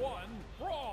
one, brawl.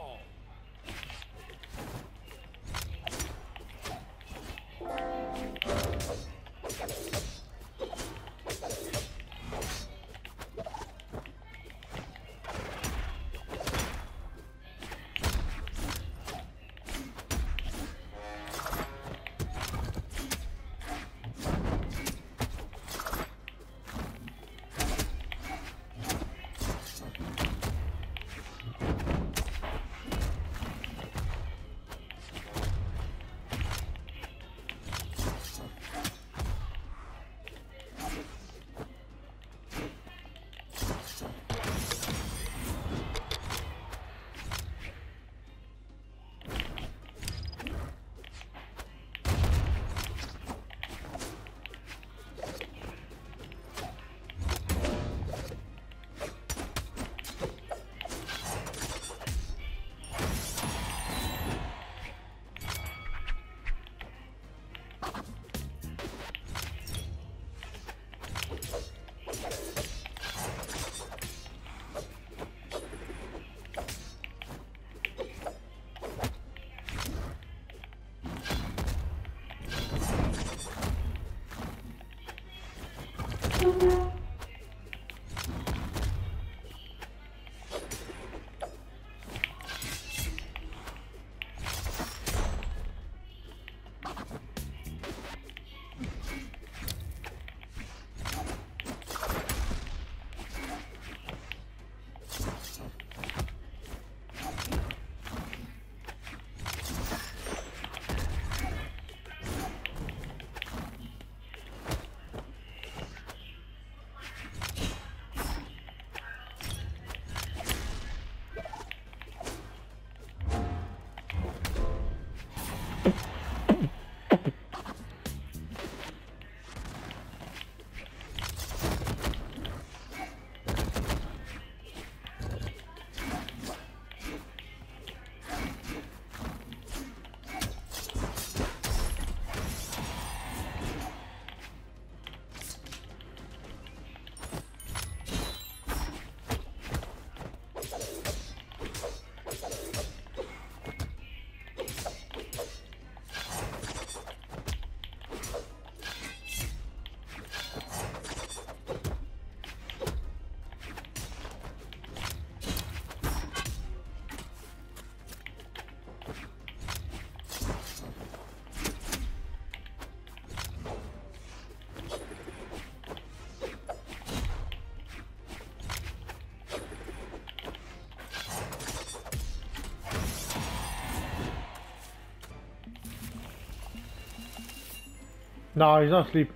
No, he's not asleep.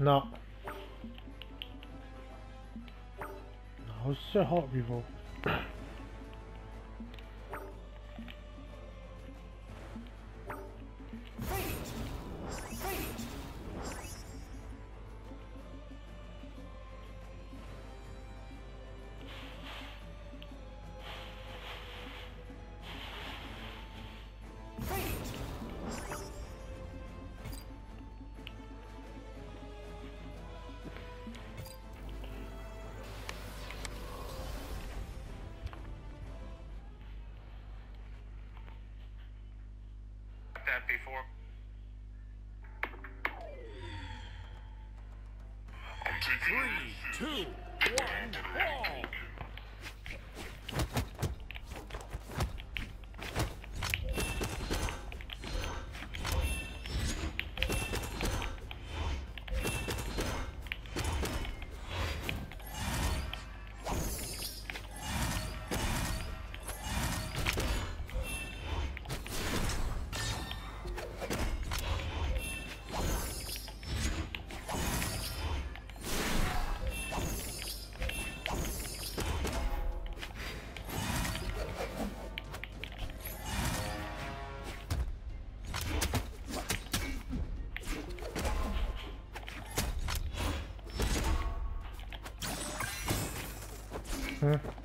No. No, it's so hot before. 54. Three, two, one, ball. Hmm.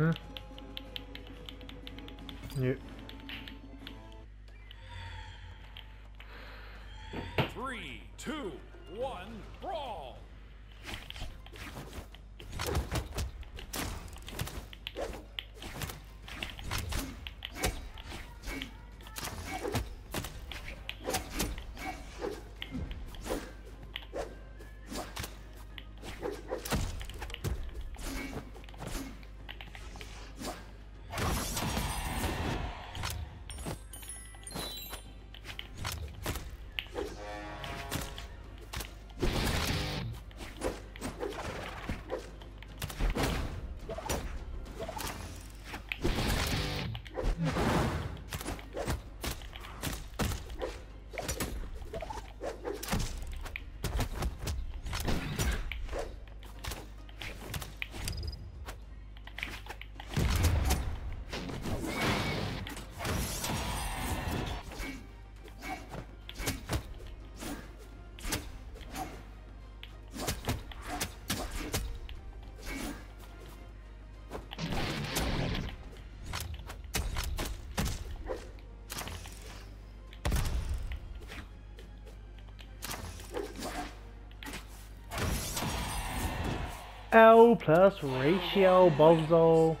Hmm. Yep. Three, two, one, brawl. L plus ratio bozo.